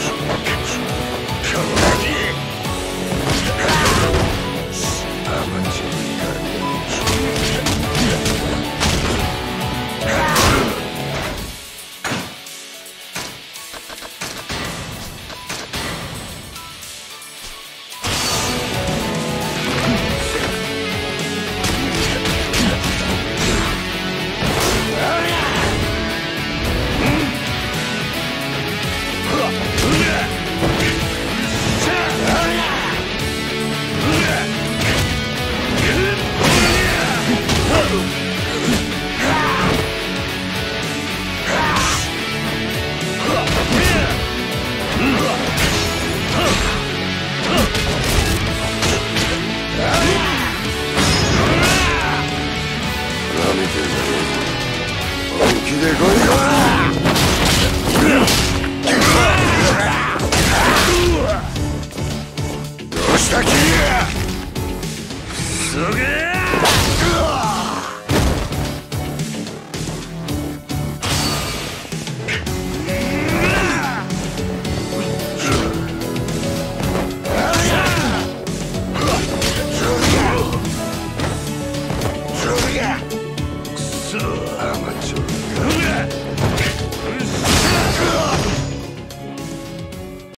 Kill どうした君